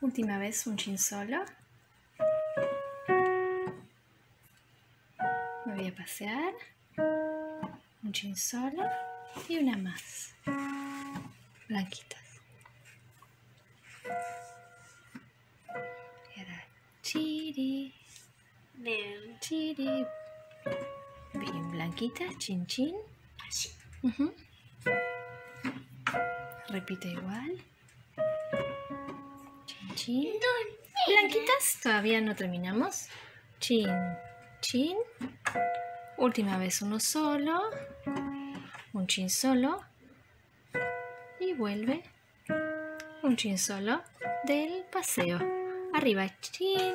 Última vez un chin solo. Me voy a pasear. Un chin solo y una más. Blanquitas. Y ahora chiri. Chiri. Bien, blanquitas, chin chin. Así. Ujú. Repite igual. Chin. Blanquitas, todavía no terminamos. Chin, chin. Última vez uno solo. Un chin solo. Y vuelve. Un chin solo del paseo. Arriba, chin.